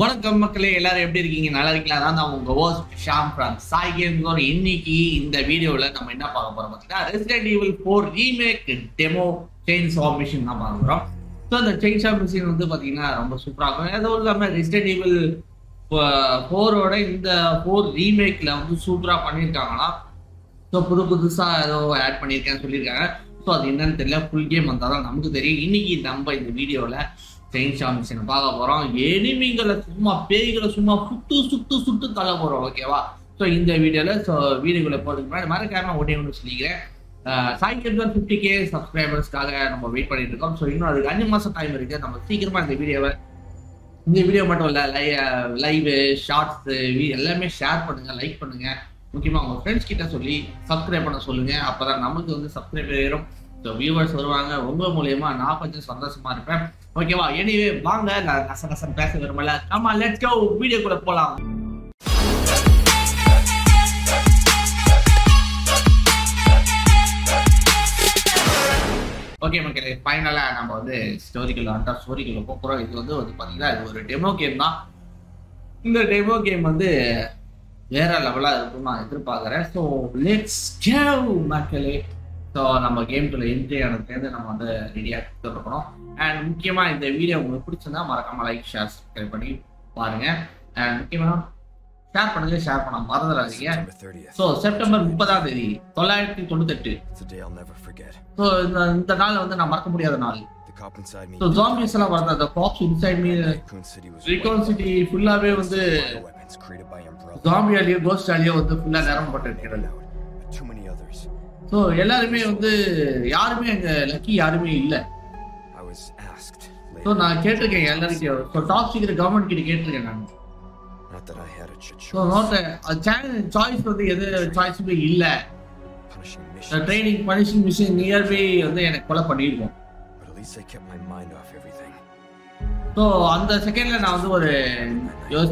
வணக்கம் மக்களே எல்லாரும் எப்படி இருக்கீங்க? நல்லா இருக்கீங்களா? அதான் நான் உங்க ஹோஸ் ஷாம் பிரான் சாய் இன்னைக்கு இந்த வீடியோவில் நம்ம என்ன பார்க்க போறோம் பார்த்தீங்கன்னா resident evil four remake demo chainsaw machine தான் பார்க்க போறோம். ஸோ அந்த செயின் சா மிஷின் வந்து பார்த்தீங்கன்னா ரொம்ப சூப்பராக இருக்கும். அதுவும் இல்லாமல் ரெசிடென்ட் ஈவில் ஃபோரோட இந்த ஃபோர் ரீமேக்ல வந்து சூப்பராக பண்ணியிருக்காங்களா ஸோ புது புதுசாக ஏதோ ஆட் பண்ணியிருக்கேன்னு சொல்லியிருக்காங்க. ஸோ அது என்னன்னு தெரியல. ஃபுல் கேம் வந்தால் தான் நமக்கு தெரியும். இன்னைக்கு நம்ம இந்த வீடியோவில் செயின் ஷா பார்க்க போகிறோம் எனிமிங்களை சும்மா பேய்களை சும்மா சுட்டு சுட்டு சுட்டு தள்ள போகிறோம் ஓகேவா ஸோ இந்த வீடியோவில் ஸோ வீடியோக்குள்ளே போகிறதுக்கு முன்னாடி மறக்காம ஒன்றே ஒன்று சொல்லிக்கிறேன். சாய் கேம் ஃபிஃப்டி கே சப்ஸ்கிரைபர்ஸ்க்காக நம்ம வெயிட் பண்ணிட்டு இருக்கோம். ஸோ இன்னும் அதுக்கு அஞ்சு மாதம் டைம் இருக்குது நம்ம சீக்கிரமாக இந்த வீடியோவை இந்த வீடியோ மட்டும் இல்லை லை லைவு ஷார்ட்ஸு எல்லாமே ஷேர் பண்ணுங்கள் லைக் பண்ணுங்கள் முக்கியமாக உங்கள் ஃப்ரெண்ட்ஸ் கிட்ட சொல்லி சப்ஸ்கிரைப் பண்ண சொல்லுங்கள் அப்போ தான் நமக்கு வந்து சப்ஸ்கிரைப் ஏறும் ஸோ வியூவர்ஸ் வருவாங்க. உங்கள் மூலியமா நான் கொஞ்சம் சந்தோஷமா இருப்பேன். ஓகேவா எனிவே வாங்க. நான் கச கசன் பேச விரும்பல. ஆமா லெட்ஸ் கோ வீடியோக்குள்ள போலாம். ஓகே மக்களே ஃபைனலாக நம்ம வந்து ஸ்டோரிக்குள்ள அந்த ஸ்டோரிக்குள்ள போகிறோம் இது வந்து வந்து பார்த்தீங்கன்னா இது ஒரு டெமோ கேம் தான். இந்த டெமோ கேம் வந்து வேற லெவலாக இருக்கும் நான் எதிர்பார்க்குறேன். ஸோ லெட்ஸ் கேவ் மக்களே. ஸோ நம்ம கேம்குள்ள என்ட்ரி ஆனதுலேருந்து நம்ம வந்து ரெடியாக கொடுத்துருக்கணும் அண்ட் முக்கியமாக இந்த வீடியோ உங்களுக்கு பிடிச்சிருந்தா மறக்காம லைக் ஷேர் சப்ஸ்கிரைப் பண்ணி பாருங்க அண்ட் முக்கியமாக ஷேர் பண்ணுங்க ஷேர் பண்ண மறந்துடாதீங்க September 30th. ஸோ செப்டம்பர் முப்பதாம் தேதி தொள்ளாயிரத்தி தொண்ணூத்தெட்டு. ஸோ இந்த இந்த நாள் வந்து நான் மறக்க முடியாத நாள். ஸோ ஜாம்பிஸ் எல்லாம் வருது அந்த pops inside me Raccoon City ஃபுல்லாகவே வந்து. ஜாம்பியாலேயோ கோஸ்டாலேயோ வந்து ஃபுல்லாக நிரம்பப்பட்டு இருக்கிறது ஸோ எல்லாருமே வந்து யாருமே எங்க லக்கி யாருமே இல்லை ஸோ. நான் கேட்டிருக்கேன் எல்லாருக்கும் ஸோ டாப் சீக்கிரம் கவர்மெண்ட் கிட்ட கேட்டிருக்கேன் நான் ஸோ choice. நோட் சாய்ஸ் வந்து எது சாய்ஸுமே இல்லை. ட்ரைனிங் பனிஷிங் மிஷின் நியர்பை வந்து எனக்கு கொலை பண்ணியிருக்கோம். ஸோ அந்த செகண்ட்ல நான் வந்து ஒரு pain.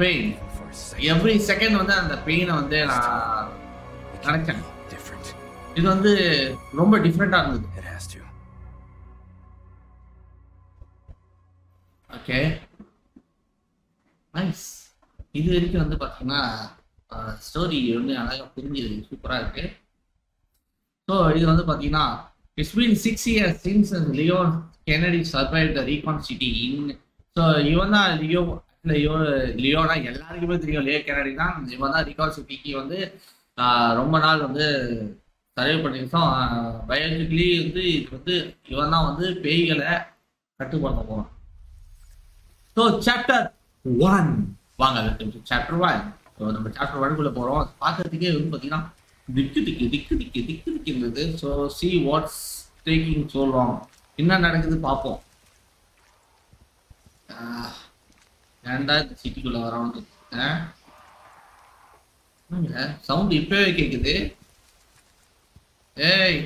பெயின். எவ்ரி செகண்ட் வந்து அந்த பெயினை வந்து நான் நினைச்சேன். இது வந்து ரொம்ப டிஃப்ரெண்டாக இருந்தது. ஓகே நைஸ் இது வரைக்கும் வந்து பார்த்தீங்கன்னா ஸ்டோரி வந்து அழகாக புரிஞ்சு சூப்பராக இருக்கு. ஸோ இது வந்து பார்த்தீங்கன்னா it's been six years since Leon Kennedy survive the Raccoon City in so இவன் தான் லியோ லியோ லியோனா எல்லாருக்குமே தெரியும். லியோ கெனடி தான் இவன் தான் ரீகான் சிட்டிக்கு வந்து ரொம்ப நாள் வந்து சர்வே பண்ணிக்கிட்டோம் பயாலஜிக்கலி வந்து இது வந்து இவன் தான் வந்து பேய்களை கட்டுப்படுத்த போகிறான் ஸோ சாப்டர் ஒன் வாங்க சாப்டர் ஒன் ஸோ நம்ம சாப்டர் ஒன்குள்ளே போகிறோம் பார்க்கறதுக்கே வந்து பார்த்தீங்கன்னா திக்கு திக்கு திக்கு திக்கு திக்கு திக்குன்றது ஸோ சி வாட்ஸ் டேக்கிங் சொல்லுவாங்க என்ன நடக்குது பார்ப்போம். ஆஹ், ஏன்டா இந்த சிட்டிக்குள்ளே வரோம் சவுண்ட் இப்பவே கேட்குது ஏய்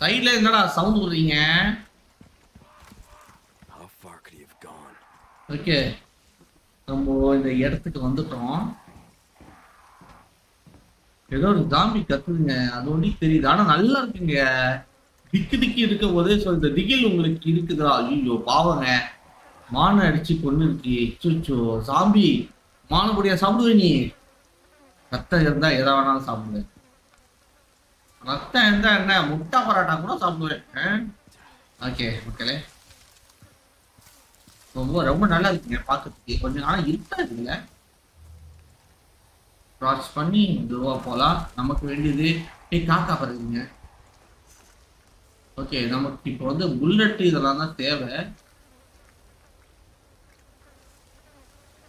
சைடில் என்னடா சவுண்ட் விடுறீங்க? ஓகே நம்ம இந்த இடத்துக்கு வந்துட்டோம். ஏதோ ஒரு ஜாம்பி கத்துதுங்க. அது ஒண்டி தெரியுது. ஆனா நல்லா இருக்குங்க. திக்கு திக்கி இருக்க போதே ஸோ இந்த திகில் உங்களுக்கு இருக்குதா ஐயோ பாவங்க. மானை அடிச்சு கொண்டு இருக்கு சுச்சோ சாம்பி மான பொடியா சாப்பிடுவே நீ. ரத்தம் இருந்தா எதை வேணாலும் சாப்பிடுவேன். ரத்தம் இருந்தா என்ன? முட்டை பரோட்டா கூட சாப்பிடுவேன். ஓகே மக்களே. ரொம்ப ரொம்ப நல்லா இருக்குங்க பார்க்கறதுக்கு. கொஞ்சம் நாள் இருட்டா இருக்குங்க கிராஸ் பண்ணி துருவா போகலாம் நமக்கு வேண்டியது நீ காக்கா பறக்குங்க ஓகே நமக்கு இப்போ வந்து புல்லட் இதெல்லாம் தான் தேவை.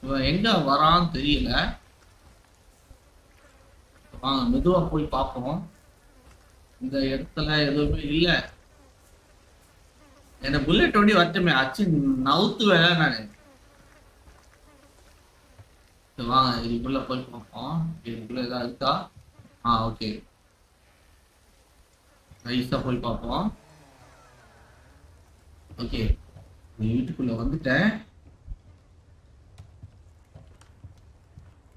இவன் எங்க வரான்னு தெரியல. வாங்க மெதுவா போய் பார்ப்போம். இந்த இடத்துல எதுவுமே இல்லை. என்ன புல்லட் ஒண்டி வரட்டுமே. அச்சு நவுத்து வேலை நானு வாங்க இதுக்குள்ள போய் பார்ப்போம். இதுக்குள்ள ஏதாவது இருக்கா? ஆ ஓகே. நைஸா போய் பார்ப்போம். ஓகே. வீட்டுக்குள்ள வந்துட்டேன்.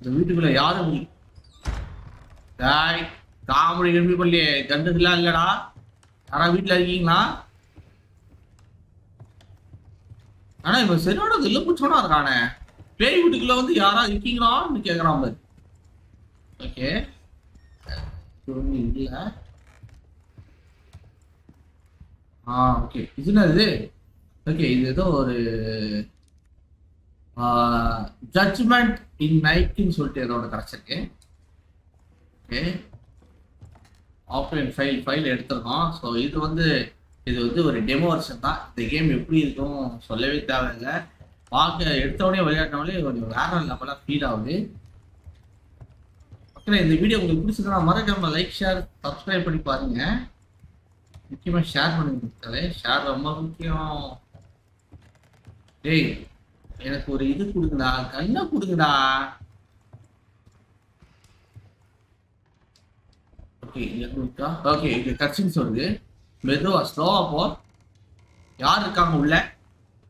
இந்த வீட்டுக்குள்ள யாரும் இல்லை. காமெடி கிளம்பி பள்ளி கண்டதுலாம் இல்லடா? யாரா வீட்டுல இருக்கீங்களா? ஆனா இவன் சரியோட இல்ல பிடிச்சோனா இருக்கானே. பேய் வீட்டுக்குள்ள வந்து யாரா இருக்கீங்களான்னு கேக்குறான் பாரு. ஓகே. இல்ல. ஆ ஓகே. இது என்னது? ஓகே இது ஏதோ ஒரு ஜட்ஜ்மெண்ட் இன் நைக்குன்னு சொல்லிட்டு ஏதோ ஒன்று கிடச்சிருக்கு. ஓகே ஆஃப்லைன் ஃபைல் ஃபைல் எடுத்திருக்கோம். ஸோ இது வந்து இது வந்து ஒரு டெமோ வருஷன் தான். இந்த கேம் எப்படி இருக்கும் சொல்லவே தேவையில்லை. பார்க்க எடுத்தவொடனே விளையாடினவளே கொஞ்சம் வேற லெவலாக ஃபீல் ஆகுது. மக்களே இந்த வீடியோ உங்களுக்கு பிடிச்சிருந்தா மறக்காம லைக் ஷேர் சப்ஸ்கிரைப் பண்ணி பாருங்க. முக்கியமாக ஷேர் பண்ணுங்க மக்களே. ஷேர் ரொம்ப முக்கியம். டேய் எனக்கு ஒரு இது கொடுங்கடா கண்ணை கொடுங்கடா. ஓகே ஓகே இது கட்சின்னு சொல்லுது மெதுவா ஸ்லோவா போ. யார் இருக்காங்க உள்ள?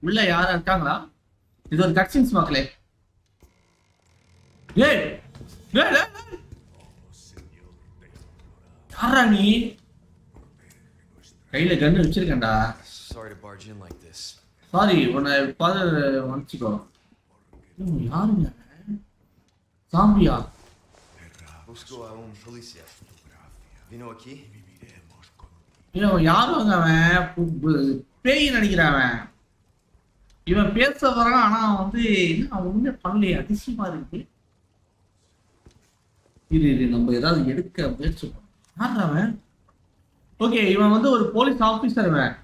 உள்ள யாரா இருக்காங்களா? இது ஒரு கட்சின்ஸ் மக்களே ஏய். யாரா நீ? கையில கன்னு வச்சிருக்கேன்டா. சாரி உன்னை பார்த்து மன்னிச்சுக்கோ. யாருங்க? Zambia Busco a un policía. Vino aquí? இவன் யாருங்க அவன் பேய் நினைக்கிறான் அவன். இவன் பேச வரான் ஆனா வந்து என்ன அவன் ஒண்ணுமே பண்ணலையே அதிசயமா இருக்கு. இது இது நம்ம ஏதாவது எடுக்க முயற்சி பண்ணணும் அவன்? ஓகே இவன் வந்து ஒரு போலீஸ் ஆபீசர் இவன்.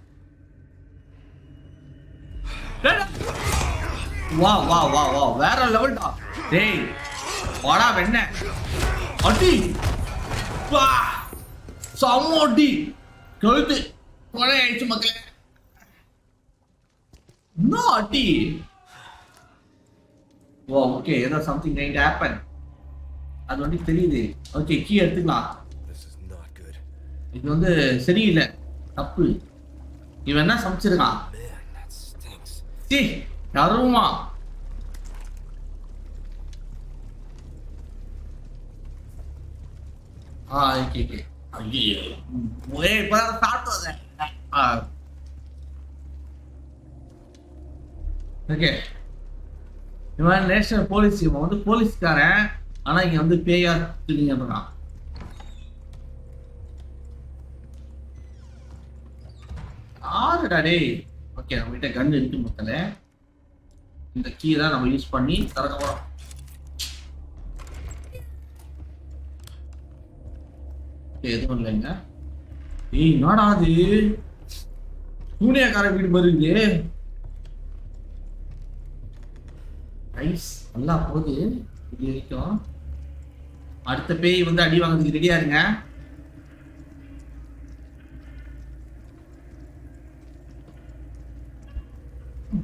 வா வா வா வா வேற லெவல்டா டேய் வாடா வெண்ண அடி. வா. செம்ம அடி கழுத்து கொலை ஆயிடுச்சு மக்களே. என்ன அடி ஓ ஓகே ஏதோ சம்திங் ரைட் ஹேப்பன் அது வந்து தெரியுது. ஓகே கீ எடுத்துக்கலாம். இது வந்து சரியில்லை. தப்பு. இவன் என்ன சமைச்சிருக்கான். சி கருமா ஆ ஓகே ஓகே ஐயோ ஒரே இப்பதான் சாப்பிட்டு வந்தேன். ஓகே. இவன் நேஷனல் போலீஸ் இவன் வந்து போலீஸ்காரன். ஆனா இங்க வந்து பேயா திரிங்கன்றான் ஆறுடா டேய். ஓகே நம்ம கிட்ட கன் இருக்கு மக்களே. இந்த கீ தான் நம்ம யூஸ் பண்ணி திறக்க போறோம். எதுவும் இல்லைங்க. ஏய் என்னடா அது? பூனையக்கார வீடு வருது ஐஸ் நல்லா போகுது. இது வரைக்கும். அடுத்த பேய் வந்து அடி வாங்குறதுக்கு ரெடியா இருங்க.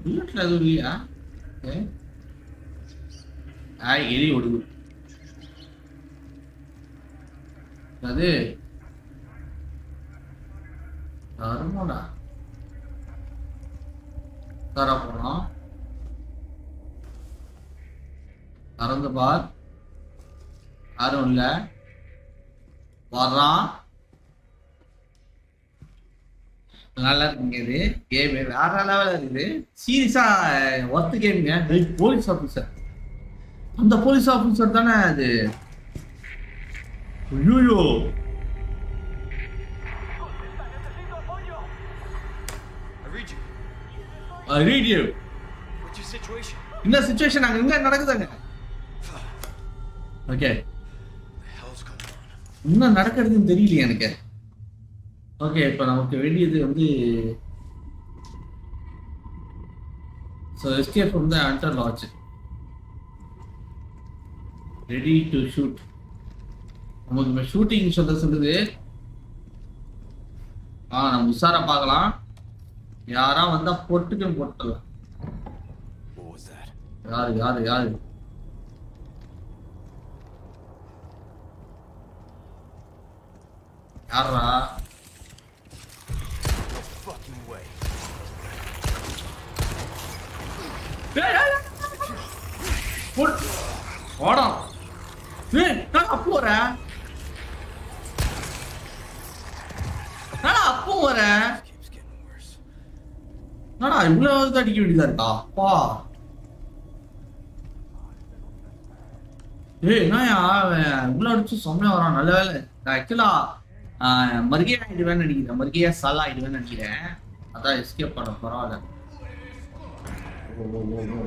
புல்லட்ல எதுவும் இல்லையா? ஓகே ஆய் எலி ஒடுங்கு அது தருமோடா. தர போனோம் திறந்து பார். யாரும் இல்ல. வர்றான். நல்லா இருக்குங்க இது. கேம் வேற லெவலில் இருக்குது. சீரியஸா ஒர்த்து கேமுங்க போலீஸ் ஆஃபீஸர் அந்த போலீஸ் ஆஃபீஸர் தானே அது? ஐயோ I read you. What's your situation? இந்த சுச்சுவேஷன் அங்க? எங்க நடக்குதுங்க ஓகே? இன்னும் நடக்கிறதுன்னு தெரியலையே எனக்கு. ஓகே இப்போ நமக்கு வேண்டியது வந்து so escape from the under lodge ready to shoot நமக்கு இப்போ ஷூட்டிங் சொல்ல சொல்லுது ஆ நம்ம உஷாரா பார்க்கலாம். யாரா வந்தா பொட்டுக்கும் போட்டுலாம்? யாரு யாரு யாரு? யாரா நான் போற? அப்போ வர என்னடா இவ்வளவு அடிக்க வேண்டியதா இருக்கா? அப்பா. ஏய் என்னயா அவன்? இவ்வளவு அடிச்சு செம்மையா வரான் நல்ல வேலை. ஆக்சுவலா மருகையா ஆயிடுவேன்னு நினைக்கிறேன். மருகையா சலா ஆயிடுவேன்னு நினைக்கிறேன். அதான் எஸ்கேப் பண்ண பரவாயில்ல ஓ, ஓ, ஓ, ஓ.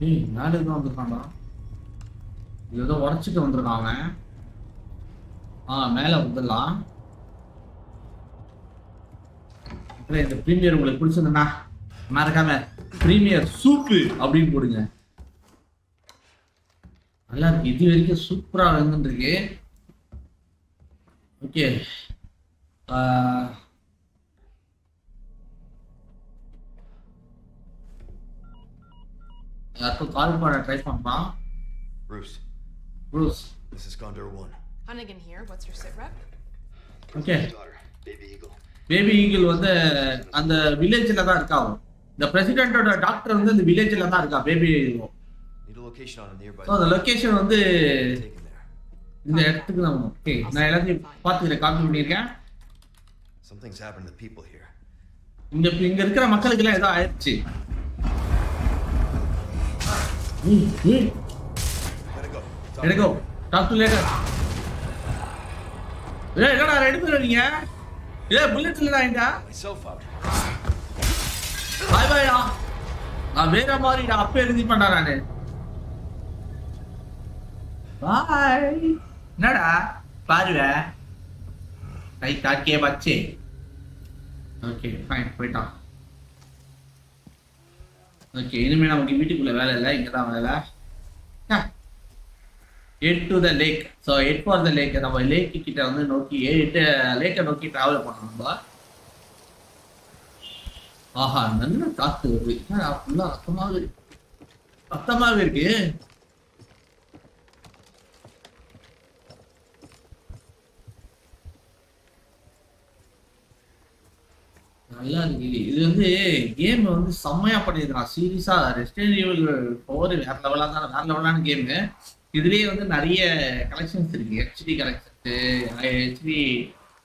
ஏய் மேல இருந்து வந்திருக்கான்டா. ஏதோ உடச்சிட்டு வந்திருக்கான் அவன். ஆ மேல வந்துடலாம் இந்த ப்ரீமியர் உங்களுக்கு பிடிச்சிருந்தா மறக்காம ப்ரீமியர் சூப்பு அப்படின்னு போடுங்க. நல்லா இருக்கு. இது வரைக்கும் சூப்பரா இருந்துருக்கு ஓகே யாருக்கும் கால் பண்ண ட்ரை பண்ணலாம் Bruce, Bruce this is Gondor 1. Hunnigan here. What's your sit rep? ஓகே Daughter, Baby Eagle. Baby eagle வந்து அந்த வில்லேஜில் தான் இருக்கா. இந்த பிரசிடென்ட்டோட டாக்டர் வந்து இந்த வில்லேஜில் தான் இருக்கா பேபி அந்த லொக்கேஷன் வந்து. இந்த இடத்துக்கு தான் ஓகே நான் எல்லாத்தையும் பார்த்துக்கிறேன் காப்பி பண்ணியிருக்கேன் Something's happened to the people here. இங்க இங்க இருக்கிற மக்களுக்கு எல்லாம் ஏதோ ஆயிடுச்சு ம், ம். Gotta go. Talk எடுக்கோ டாக் டு லேட்டர் ஏய் என்னடா ரெடி பண்ணுறீங்க ஏய் புல்லட் இல்லடா இங்க myself out. பாய் பாய்டா நான் வேற மாதிரிடா அப்ப எழுதி பண்ணா நானு. பாய் என்னடா? பாருவே கை காட்டியே வச்சு ஓகே ஃபைன் போயிட்டான். ஓகே இனிமே நமக்கு வீட்டுக்குள்ள வேலை இல்லை இங்கே தான் வேலை head to the lake so head for the lake நம்ம லேக் கிட்ட வந்து நோக்கி எட்டு லேக்கை நோக்கி ட்ராவல் பண்ணணும் ஆஹா நல்ல காத்து வருது. ஃபுல்லாக ஃபுல்லா ரத்தமாவே ரத்தமாவே இருக்கு. நல்லா இருக்கு இது. இது வந்து கேம் வந்து செம்மையா பண்ணிருக்கான் சீரியஸா ரெஸ்டன் ஈவல் ஃபோர் வேற லெவலா தான் வேற லெவலான கேமு இதுலயே வந்து நிறைய கலெக்ஷன்ஸ் இருக்கு. HD collections HD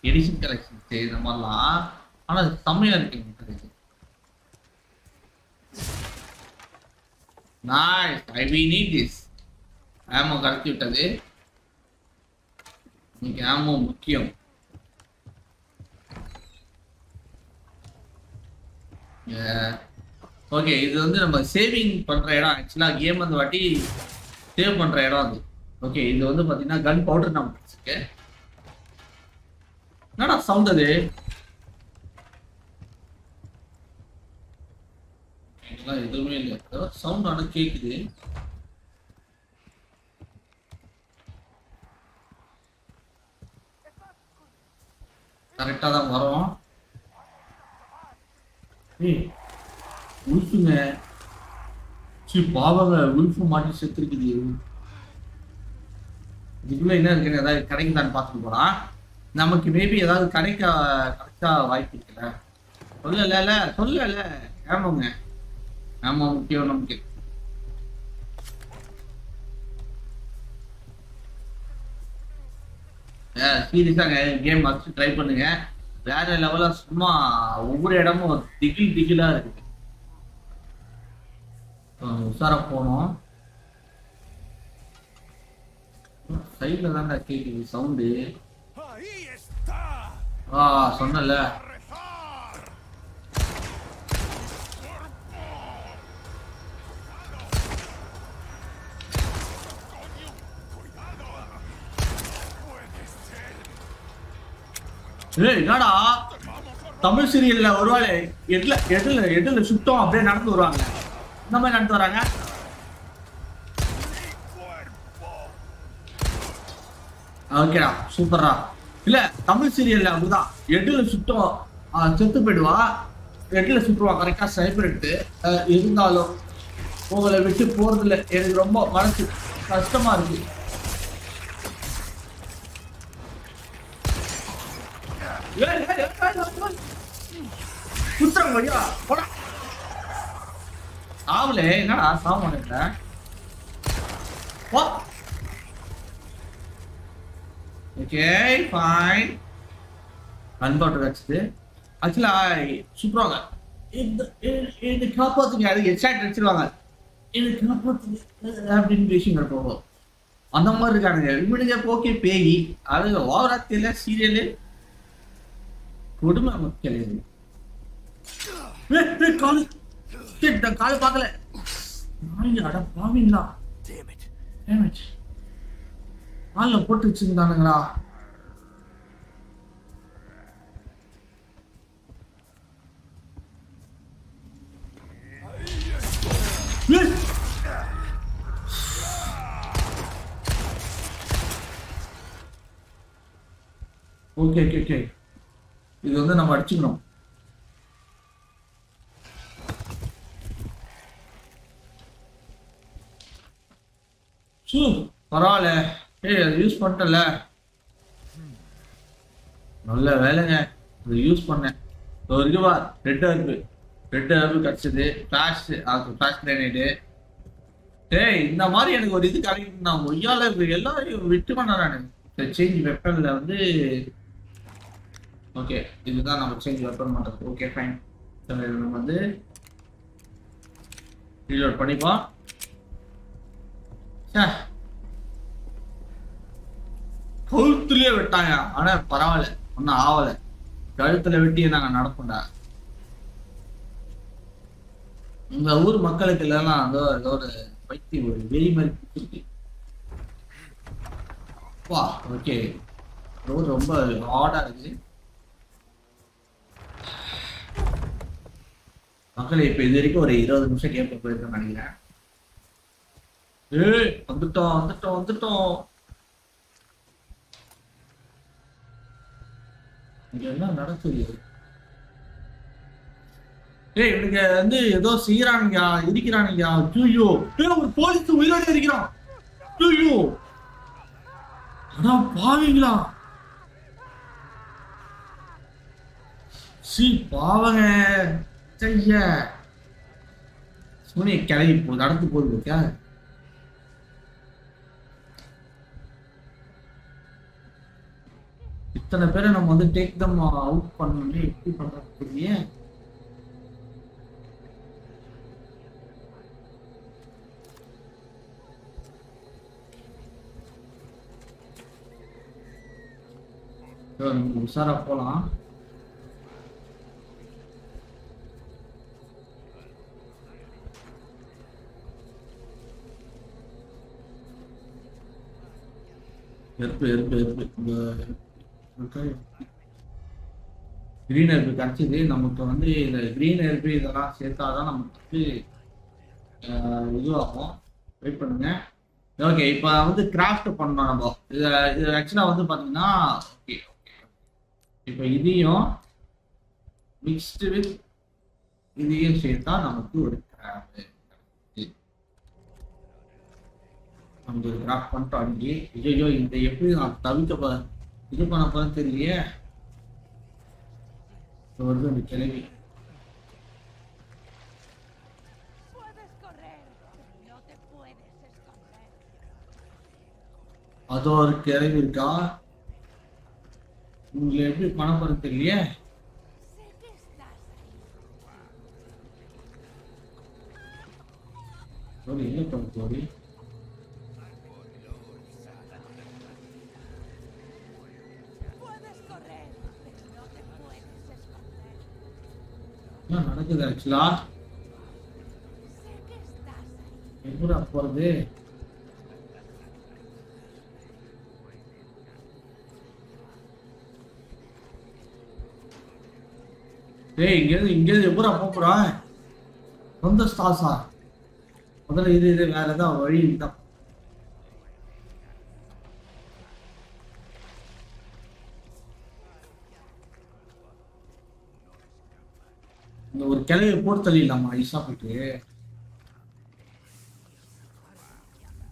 edition collections இந்த மாதிரிலாம். ஆனா அது செம்மையா இருக்கு எனக்கு nice I we need this ammo கடத்தி விட்டது. இன்னைக்கு ஆமோ முக்கியம். ஓகே இது வந்து நம்ம சேவிங் பண்ற இடம். ஆக்சுவலா கேம் அந்த வாட்டி சேவ் பண்ற இடம் அது. ஓகே இது வந்து பாத்தீங்கன்னா கன் பவுடர் நம்ம வச்சிருக்கு என்னடா சவுண்ட் அது? எதுவுமே இல்லை. சவுண்ட் ஆனா கேக்குது. கரெக்டா தான் வரும். உல்ஃபுங்க சி பாவங்க உல்ஃபு மாட்டி செத்துருக்குது. இதுக்குள்ள என்ன இருக்குன்னு ஏதாவது கிடைக்குதான்னு பார்த்துட்டு போறான் நமக்கு மேபி ஏதாவது கிடைக்க கிடைச்சா வாய்ப்பு இருக்குல்ல? சொல்லல சொல்லல. ஆமாங்க. ஆமா முக்கியம் நமக்கு. சீரியஸாங்க. கேம் ஃபஸ்ட்டு ட்ரை பண்ணுங்க. வேற லெவலா சும்மா ஒவ்வொரு இடமும் திகில் திகிலா இருக்குது அஹ் உஷாரா போனோம் சைட்ல தான்டா கேக்குது சவுண்டு. ஆ சொன்னல என்னடா? தமிழ் சீரியல்ல ஒருவேளை எட்டுல எட்டுல எட்டுல சுத்தம் அப்படியே நடந்து வருவாங்க. இந்த மாதிரி நடந்து வராங்க. ஓகேடா சூப்பர்டா இல்ல தமிழ் சீரியல்ல அப்படிதான். எட்டுல சுத்தம் செத்து போயிடுவா. எட்டுல சுற்றுவா கரெக்டா சைபர் எடுத்து. இருந்தாலும் உங்களை விட்டு போறதுல எனக்கு ரொம்ப மனசு கஷ்டமா இருக்கு ஏய், ஏய், ஏய், ஏய், ஐயா போடா என்னடா சாவ மாட்டேங்கிற ஓகே ஃபைன் அன்பாட்டு வச்சுது. ஆக்சுவலா சூப்பராங்க இந்த இது காப்பாத்துங்க அது எக்ஸாக்ட் அடிச்சிருவாங்க. இது காப்பாத்துங்க அப்படின்னு பேசிங்க போகும் அந்த மாதிரி இருக்கானுங்க. இவனுங்க ஓகே பேய். அது ஓவராத்தியில சீரியலு கொடுமை மக்கள் இது. கால். shit, நான் காலு பார்க்கல. நாய் அட பாவீங்களா. Damn it. டேமேஜ் காலில் போட்டு வச்சிருந்தானுங்களா. ஓகே ஓகே ஓகே இது வந்து நம்ம அடிச்சுக்கணும். சூ பரவாயில்ல. ஏய் அது யூஸ் பண்ணிட்டல நல்ல வேலைங்க. அது யூஸ் பண்ணேன். ஒரு இதுவா? ரெட் அர்பு ரெட் அர்பு கிடச்சிது. ஃப்ளாஷ் அது ஃப்ளாஷ் கிரேனைடு டேய் இந்த மாதிரி எனக்கு ஒரு இது கிடைக்கும் நான் ஒய்யால எல்லாரையும் விட்டு பண்ண சேஞ்ச் வெப்பனில் வந்து ஓகே இதுதான் நம்ம சேஞ்ச் வெப்பன் பண்ணுறது ஓகே ஃபைன் நம்ம வந்து ரீலோட் பண்ணிப்போம். கழுத்துலயே விட்டாங்க. ஆனா பரவாயில்ல. ஒன்னும் ஆவல. கழுத்துல வெட்டி நாங்க நடப்போம்டா. இந்த ஊர் மக்களுக்கு இல்லைன்னா அதோ ஏதோ ஒரு பைத்தி ஒரு வெறி மாதிரி வா ஓகே. ரோடு ரொம்ப ஹார்டா இருக்கு மக்கள் இப்ப இது வரைக்கும் ஒரு இருபது நிமிஷம் கேட்க போயிருக்கேன் நினைக்கிறேன். ஏய் வந்துட்டோம் வந்துட்டோம் வந்துட்டோம் இங்க என்ன நடக்குது? ஏய் இவனுங்க வந்து ஏதோ செய்யறானுங்க இருக்கிறானுங்க ஐயோ ஏய் ஒரு போலீஸ் உயிரோட இருக்கிறான். ஐயோ. அதான் பாவீங்களா. சி பாவங்க. செய்ய. சூனிய கிளம்பி போகுது நடந்து போகுது ஓகே இத்தனை பேரை நம்ம வந்து டேக் தம் அவுட் பண்ணணும் எப்படி பண்றது புரியல நம்ம உஷாரா போலாம். எருப்பு எருப்பு எருப்பு இந்த கிரீன் எருப்பு கிடைச்சது. நமக்கு வந்து இந்த கிரீன் எருப்பு இதெல்லாம் சேர்த்தாதான் நமக்கு வந்து இதுவாகும். வெயிட் பண்ணுங்க. ஓகே இப்போ வந்து கிராஃப்ட் பண்ணோம் நம்ம. இது இது ஆக்சுவலாக வந்து பார்த்தீங்கன்னா ஓகே ஓகே இப்போ இதையும் மிக்ஸ்டு வித் இதையும் சேர்த்தா நமக்கு ஒரு கிராஃப்ட் நம்ம கிராஃப்ட் பண்ணிட்டோம் அன்றைக்கி ஐயோ இதை எப்படி நான் தவிக்க ப இது பண்ண போறேன்னு தெரியலையே இது வருது அந்த கிளவி Puedes correr, pero no te puedes esconder. அதோ ஒரு கிளவி இருக்கா உங்களை எப்படி பண்ண போறேன்னு தெரியலையே Sé que estás ahí. சோரி என்ன பண்ண சோரி என்ன நடக்குது ஆக்சுவலா? Sé எப்படா போறது? டேய் இங்கேருந்து இங்கேருந்து எப்படா போறா சொந்த ஸ்டாஸா முதல்ல இது இது வேற ஏதாவது வழி தான் இந்த ஒரு கிளைய போட்டு தள்ளிடலாமா ஐசா போயிட்டு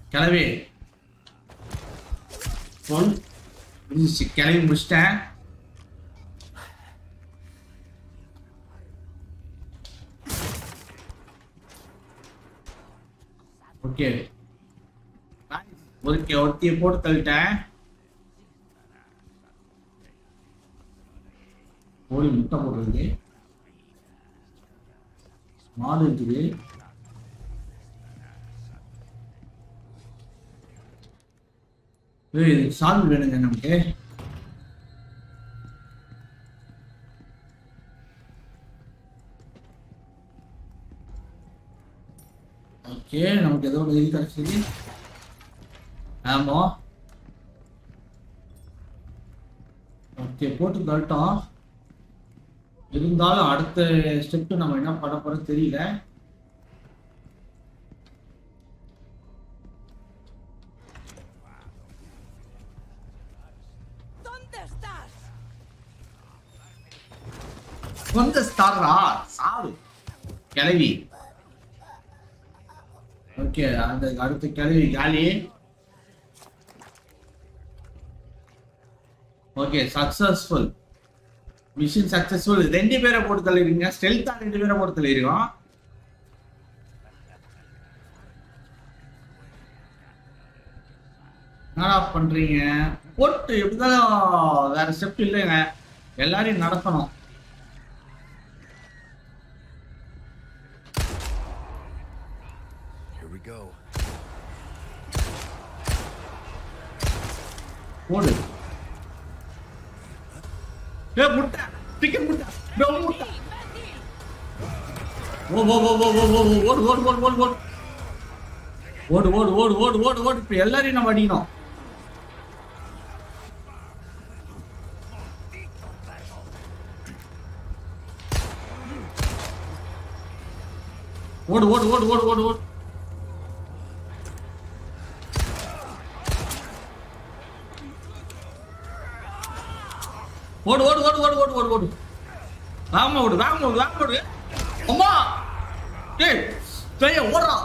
கிளவி. சொல் முடிஞ்சிச்சு. கிளவி முடிச்சிட்டேன். ஓகே. ஒருத்தி ஒருத்தியை போட்டு தள்ளிட்டேன். கோழி முட்டை போடுறது மாடு இருக்குது ஏய் வேணுங்க நமக்கு. ஓகே நமக்கு ஏதோ ஒரு இது கிடைச்சது ஆமா. ஓகே போட்டு தள்ளிட்டோம் இருந்தாலும் அடுத்த ஸ்டெப் நம்ம என்ன பண்ண போறோம் தெரியல. ¿Dónde estás? சொந்த ஸ்டாரா சாவு கிளவி ஓகே அந்த அடுத்த கிளவி காலி ஓகே சக்சஸ்ஃபுல் மிஷின் சக்சஸ்ஃபுல் ரெண்டு பேரை போட்டு தள்ளிருங்க ஸ்டெல்த்தா ரெண்டு பேரை போட்டு தள்ளிருக்கோம் என்னடா பண்றீங்க? போட்டு எப்படிதான் வேற ஸ்டெப் இல்லைங்க. எல்லாரையும் நடக்கணும் Here we go. ஓடு ஏ முட்டை சிக்கன் முட்டை டோ முட்டை ஓ ஓ ஓ ஓ ஓ ஓ ஓடு ஓடு ஓடு ஓடு ஓடு ஓடு ஓடு ஓடு ஓடு ஓடு ஓடு இப்போ எல்லாரையும் நம்ம அடிக்கணும் ஓடு ஓடு ஓடு ஓடு ஓடு ஓடு ஓடு ஓடு ஓடு ஓடு ஓடு. ஓடு ஓடு வேகமா ஓடு வேகமா ஓடு. அம்மா! டேய் டேய் ஓடுறா.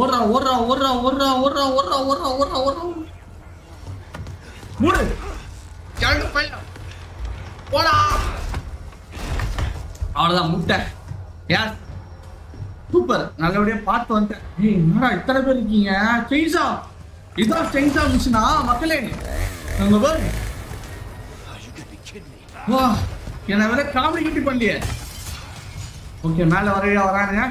ஓடுறா ஓடுறா ஓடுறா ஓடுறா ஓடுறா ஓடுறா ஓடுறா ஓடுறா ஓடுறா. மூடு. கிளம்பு பையன் போடா. அவ்வளோதான் முட்டை. யார்? சூப்பர். நல்லபடியா பார்த்து வந்துட்டேன். ஏய் என்னடா இத்தனை பேர் இருக்கீங்க? செயின்சா இதான் செயின்சா மிஷினா மக்களே அங்க பாரு வா என்ன வேற காமெடி கிட்டி பண்ணலையே ஓகே மேல வரையா வரானுங்க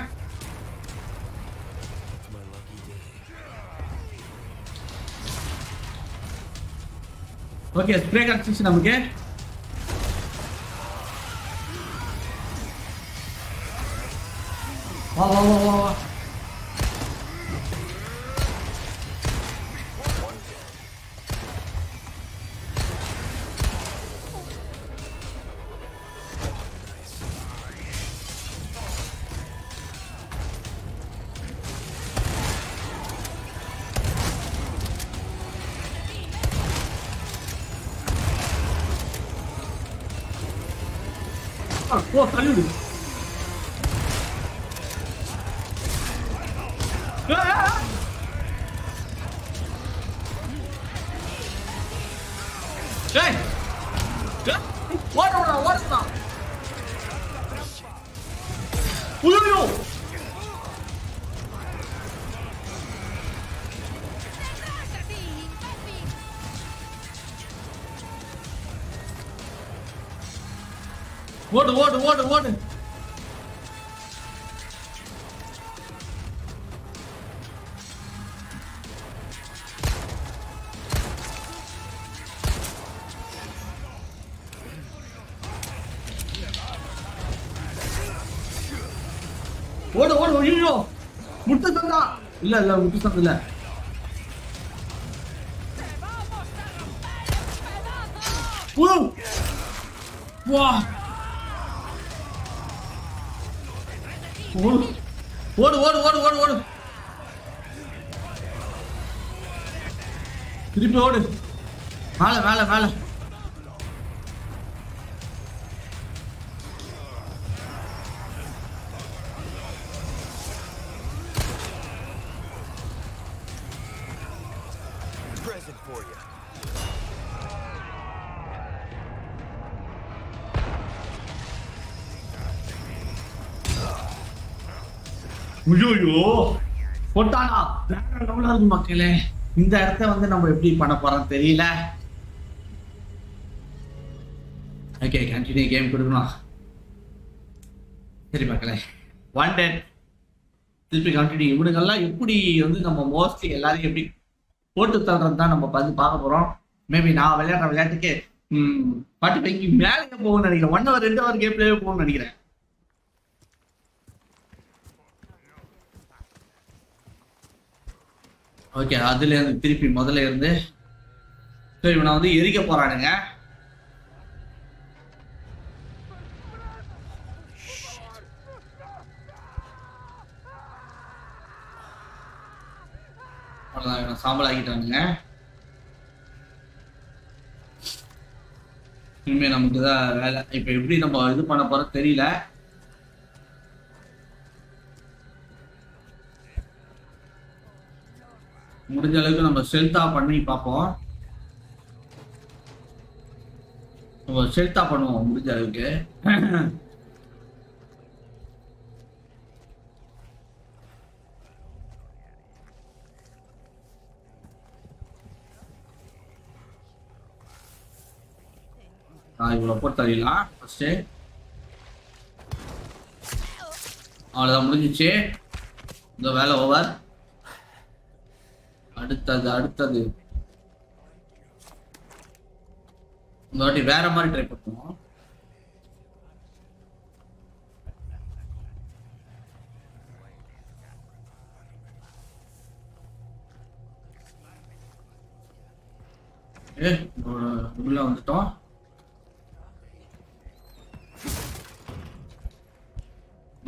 ஓகே ஸ்ப்ரே கிடச்சிச்சு நமக்கு வா வா வா வா ஓடு ஓடு ஓடு ஓடு ஒழியோ முட்டு சந்தா இல்ல இல்ல முட்டு சந்தா இல்ல Whoa! Wow! ஓடு. ஓடு ஓடு ஓடு ஓடு ஓடு. திருப்பி ஓடு. மேல மேலே மேலே. ஐயோ போட்டானா? வேற லெவலா இருக்கு மக்களே. இந்த இடத்த வந்து நம்ம எப்படி பண்ண போறோம் தெரியல. ஓகே கண்டினியூ கேம் கொடுக்கணும். சரி மக்களே. ஒன் டென் திருப்பி கண்டினியூ இவனுங்கெல்லாம் எப்படி வந்து நம்ம மோஸ்ட்லி எல்லாரையும் எப்படி போட்டு தள்ளுறது தான் நம்ம வந்து பார்க்க போறோம். மேபி நான் விளையாடுற விளையாட்டுக்கு பாட்டு பைக்கு மேலே போகணும்னு நினைக்கிறேன். ஒன் ஹவர் ரெண்டு ஹவர் கேம்லேயே போகணும்னு நினைக்கிறேன். ஓகே அதுல இருந்து திருப்பி முதல்ல இருந்து சரி இவனை வந்து எரிக்க போறானுங்க. அவ்வளோதான் இவனை சாம்பல் ஆக்கிட்டானுங்க இனிமே நமக்கு தான் வேலை. இப்ப எப்படி நம்ம இது பண்ண போறோம் தெரியல. முடிஞ்ச அளவுக்கு நம்ம செல்தா பண்ணி பார்ப்போம். நம்ம செல்தா பண்ணுவோம் முடிஞ்ச அளவுக்கு. நான் இவ்வளோ போட்டு தரலாம் ஃபர்ஸ்ட் அவ்வளோதான் முடிஞ்சிச்சு. இந்த வேலை ஓவர் அடுத்தது அடுத்தது. இந்த வாட்டி வேற மாதிரி ட்ரை பண்ணுவோம். ஏ உள்ள வந்துட்டோம்.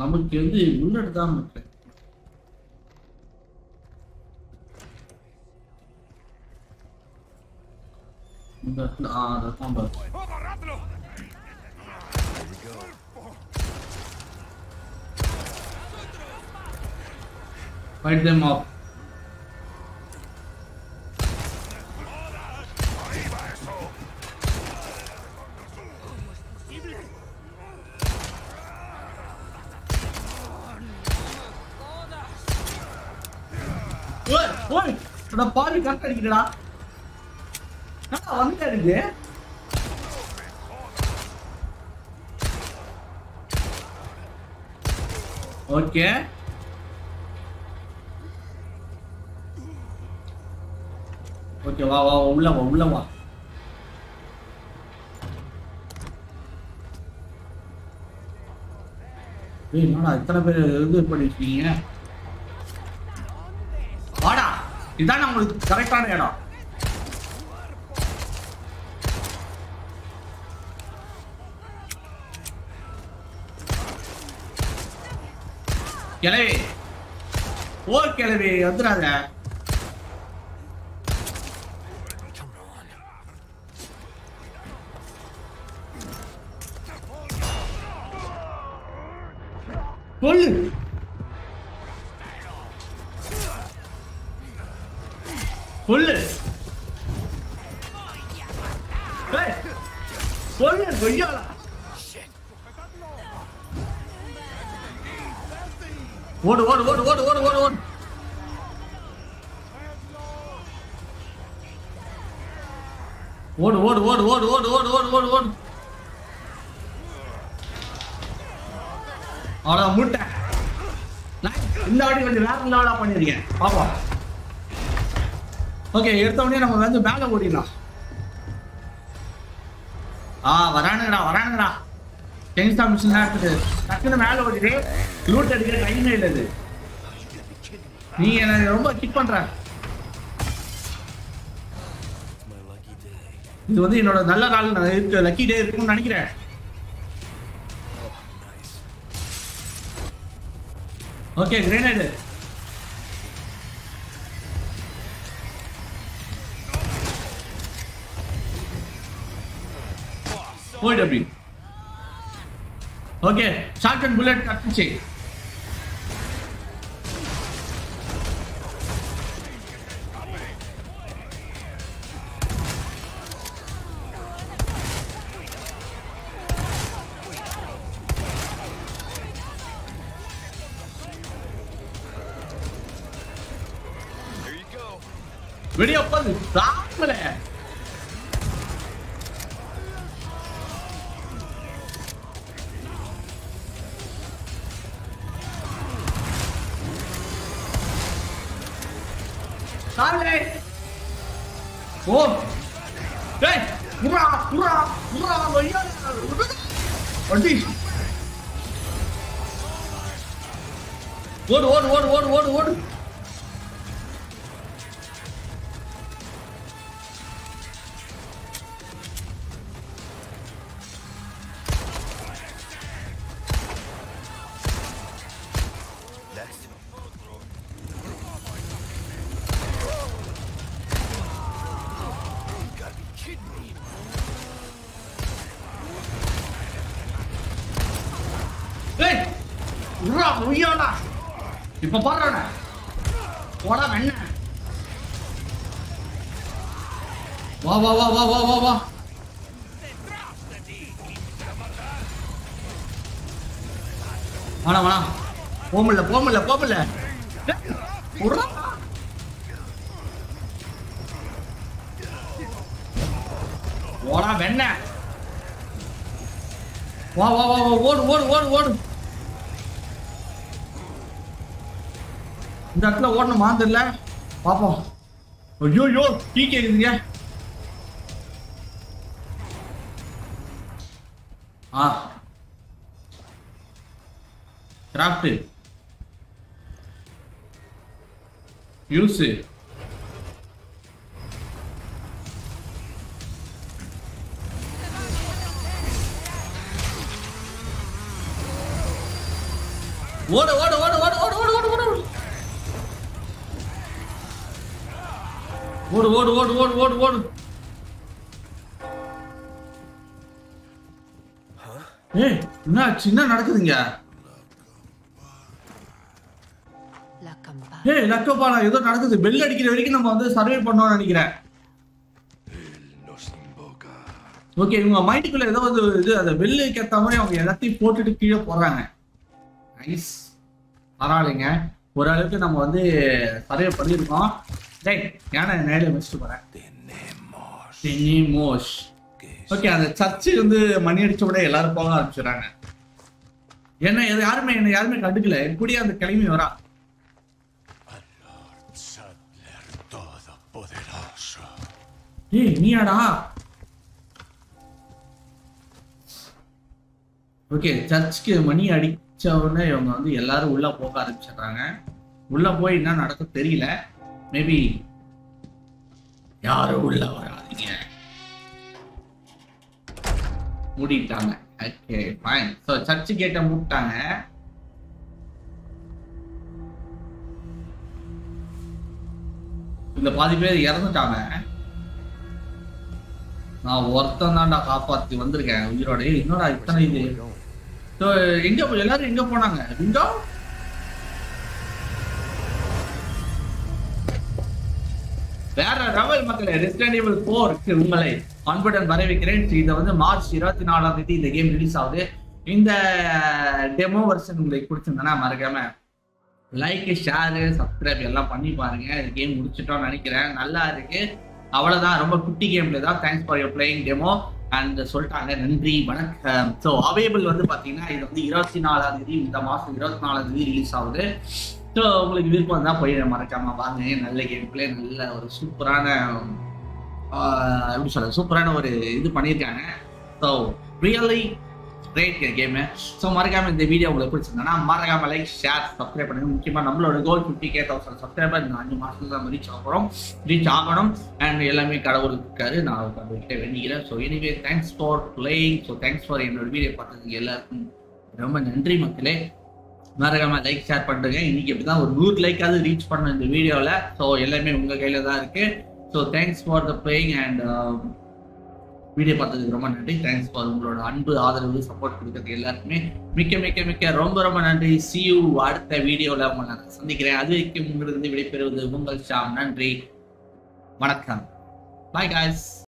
நமக்கு வந்து புல்லட் இருக்கு The, the, uh, the combo. Fight them up. What? What? The body got cut, நான் ஓகே. ஓகே வா வா உள்ள வா உள்ள வா. ஏய் என்னடா இத்தனை பேர் இது பண்ணிருக்கீங்க வாடா இதுதான் உங்களுக்கு கரெக்டான இடம். கிளவி. ஓ கிளவி வந்துடாத. கொல்லு. கொல்லு. கொல்லு கொய்யாலா ஓடு ஓடு ஓடு ஓடு ஓடு ஓடு ஓடு ஓடு ஓடு ஓடு ஓடு ஓடு ஓடு ஓடு ஓடு ஓடு அவ்வளோ மூட்டை இந்த வாட்டி கொஞ்சம் வேற லெவலாக பண்ணியிருக்கேன் பாப்பா ஓகே எடுத்த உடனே நம்ம வந்து மேலே ஓடிடலாம் டென்ஸ்டா மிஷின் எடுத்துட்டு டக்குன்னு மேலே ஓடிட்டு லூட் அடிக்கிற டைமே இல்லை இது. நீ என்ன ரொம்ப கிக் பண்ற? இது வந்து என்னோட நல்ல நாள் இருக்கு லக்கி டே இருக்குன்னு நினைக்கிறேன். ஓகே கிரேனைடு போயிட்டு அப்படி Okay, shotgun bullet కట్టించి Ready up, ஓடு ஓடு ஓடு ஓடு ஓடு ஓடு. இந்த இடத்துல ஓடணுமா தெரியல பாப்போம் ஐயோ ஐயோ டீ கேக்குதுங்க ஆ கிராஃப்ட் யூஸ் ஓடு ஓடு ஓடு ஓடு ஓடு ஓடு ஓடு ஓடு ஓடு ஓடு ஓடு ஓடு ஓடு ஓடு. ஏய் என்ன சின்ன நடக்குதுங்க. ஏய் லக்கப்பாடா ஏதோ நடக்குது. பெல் அடிக்கிற வரைக்கும் நம்ம வந்து சர்வே பண்ணோம்னு நினைக்கிறேன். ஓகே இவங்க மைண்டுக்குள்ள ஏதோ ஒரு இது அந்த பெல்லுக்கு ஏற்ற மாதிரி அவங்க எல்லாத்தையும் போட்டுட்டு கீழே போடுறாங்க நைஸ் பரவாயில்லைங்க. ஓரளவுக்கு நம்ம வந்து சர்வே பண்ணியிருக்கோம். டேய் ஏன்னா நேரில் Tenemos டெனிமோஷ் que ஓகே. அந்த சர்ச்சு வந்து மணி அடிச்ச உடனே எல்லாரும் போக ஆரம்பிச்சிடுறாங்க. இது யாருமே என்ன யாருமே கண்டுக்கல. கூடயே அந்த கிளம்பி வரா. ஏய் நீயாடா? ஓகே சர்ச்சுக்கு மணி அடிச்ச உடனே இவங்க வந்து எல்லாரும் உள்ள போக ஆரம்பிச்சிடுறாங்க. உள்ள போய் என்ன நடக்கும் தெரியல. மேபி யாரும் உள்ள வராதீங்க. மூடிட்டாங்க. ஓகே ஃபைன் ஸோ சர்ச்சு கேட்டை மூட்டாங்க இந்த பாதி பேர் இறந்துட்டாங்க. நான் ஒருத்தன் தான்டா காப்பாத்தி வந்திருக்கேன். உயிரோடய இன்னொரு இத்தனை இது? ஸோ எங்க எல்லாரும் எங்க போனாங்க? விண்டோ வேற ரவல் மக்களே ரெசிடென்ட் ஈவில் போருக்கு உங்களை கான்பிடன் வரவேற்கிறேன். இதை வந்து மார்ச் இருபத்தி நாலாம் தேதி இந்த கேம் ரிலீஸ் ஆகுது. இந்த டெமோ வெர்ஷன் உங்களுக்கு பிடிச்சிருந்தேன்னா மறக்காம லைக் ஷேரு சப்ஸ்கிரைப் எல்லாம் பண்ணி பாருங்க. இந்த கேம் முடிச்சிட்டோம்னு நினைக்கிறேன். நல்லா இருக்கு. அவ்வளவுதான். ரொம்ப குட்டி கேம்ல தான் thanks for your playing demo and சொல்லிட்டாங்க. நன்றி வணக்கம். ஸோ அவைலபிள் வந்து பார்த்தீங்கன்னா இது வந்து இருபத்தி நாலாம் தேதி இந்த மாதம் இருபத்தி நாலாம் தேதி ரிலீஸ் ஆகுது. ஸோ உங்களுக்கு விருப்பம் தான் போய் மறக்காம வாங்க. நல்ல கேம் பிளே நல்ல ஒரு சூப்பரான எப்படி சொல்கிறது சூப்பரான ஒரு இது பண்ணியிருக்காங்க. So really great game so மறக்காம இந்த வீடியோ உங்களுக்கு பிடிச்சிருந்தேன்னா மறக்காம லைக் ஷேர் சப்ஸ்கிரைப் பண்ணுங்க. முக்கியமாக நம்மளோட goal fifty K thousand subscriber இந்த அஞ்சு மாதத்துல நம்ம ரீச் ஆகிறோம் ரீச் ஆகணும். அண்ட் எல்லாமே கடவுள் இருக்காரு. நான் அவர்கிட்ட வேண்டிக்கிறேன். So anyway thanks for playing so thanks for என்னோட வீடியோ பார்த்ததுக்கு எல்லாருக்கும் ரொம்ப நன்றி மக்களே. மறக்காம லைக் ஷேர் பண்ணுங்க இன்னைக்கு எப்படிதான் ஒரு நூறு லைக்காவது ரீச் பண்ண இந்த வீடியோவில் ஸோ எல்லாமே உங்கள் கையில் தான் இருக்கு. So thanks for the playing and video பார்த்ததுக்கு ரொம்ப நன்றி. தேங்க்ஸ் ஃபார் உங்களோட அன்பு ஆதரவு சப்போர்ட் கொடுக்கறது எல்லாருக்குமே. மிக்க மிக்க மிக்க ரொம்ப ரொம்ப நன்றி. சி யூ அடுத்த வீடியோவில் உங்களை நான் சந்திக்கிறேன். அது வரைக்கும் உங்களிருந்து விடைபெறுவது உங்கள் ஷாம். நன்றி. வணக்கம். Bye guys